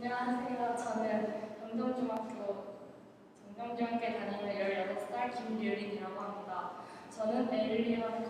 안녕하세요. 저는 영동중학교 정동중학교에 다니는 16살 김유린이라고 합니다. 저는 에일리언의